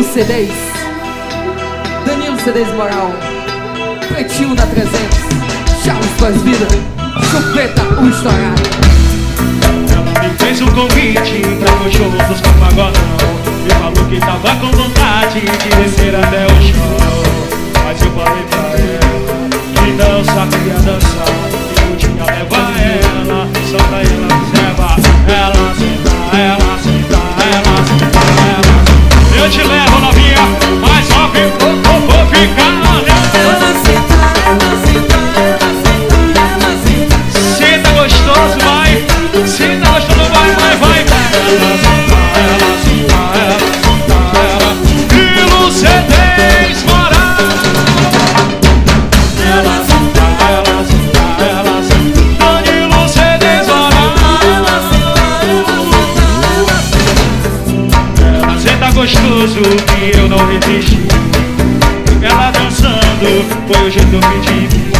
Danilo CDs. Danilo CDs Moral. Pretinho da 300. Charles Faz Vida. Chupeta, o estourado. Ela me fez um convite pra o show dos pagodão E falou que tava com vontade de descer até o chão levo novinha, mas só vou, vou, vou ficar Senta gostoso, vai. Senta gostoso, vai, vai, vai. Ela senta, gostoso que eu não resisti Ela dançando foi o jeito que tive